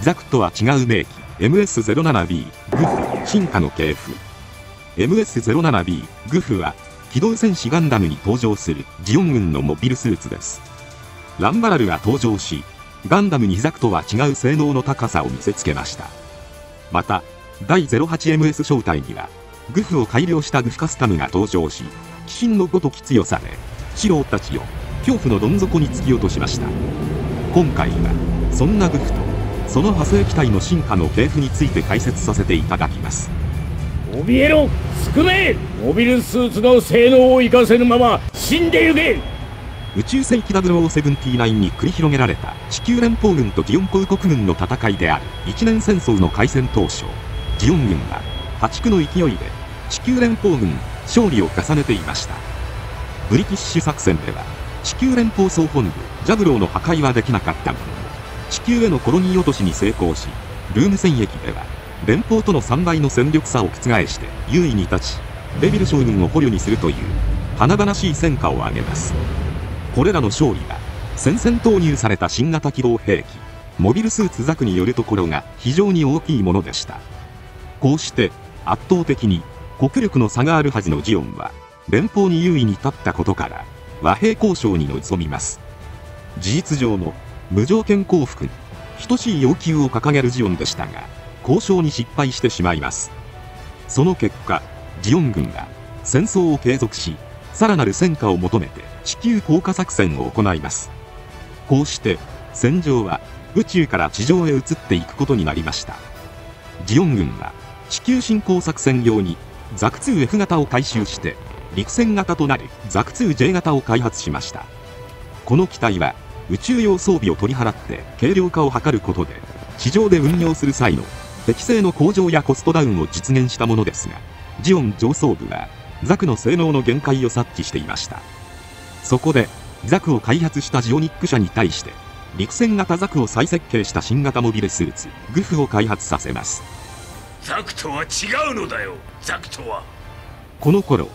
ザクとは違う名機。MS-07B グフ進化の系譜。MS-07B グフは機動戦士ガンダムに登場するジオン軍のモビルスーツです。ランバラルが登場しガンダム2ザクとは違う性能の高さを見せつけました。また第 08MS 招待にはグフを改良したグフカスタムが登場し鬼神のごとき強さで四郎たちを恐怖のどん底に突き落としました。今回はそんなグフとその派生機体の進化の系譜について解説させていただきます。怯えろ少ねえ。モビルスーツの性能を生かせぬまま死んでゆけ。宇宙世紀0079に繰り広げられた地球連邦軍とジオン公国軍の戦いである。一年戦争の開戦当初ジオン軍は破竹の勢いで地球連邦軍勝利を重ねていました。ブリティッシュ作戦では地球連邦総本部ジャグローの破壊はできなかったものの地球へのコロニー落としに成功しルーム戦役では連邦との3倍の戦力差を覆して優位に立ちデビル将軍を捕虜にするという華々しい戦果を挙げます。これらの勝利は戦線投入された新型機動兵器モビルスーツザクによるところが非常に大きいものでした。こうして圧倒的に国力の差があるはずのジオンは連邦に優位に立ったことから和平交渉に臨みます。事実上の無条件降伏に等しい要求を掲げるジオンでしたが交渉に失敗してしまいます。その結果ジオン軍が戦争を継続しさらなる戦果を求めて地球降下作戦を行います。こうして戦場は宇宙から地上へ移っていくことになりました。ジオン軍は地球侵攻作戦用にザク 2F 型を回収して陸戦型となるザク 2J 型を開発しました。この機体は宇宙用装備を取り払って軽量化を図ることで地上で運用する際の適正の向上やコストダウンを実現したものですがジオン上層部はザクの性能の限界を察知していました。そこでザクを開発したジオニック社に対して陸戦型ザクを再設計した新型モビルスーツグフを開発させます。ザクとは違うのだよザクとは。この頃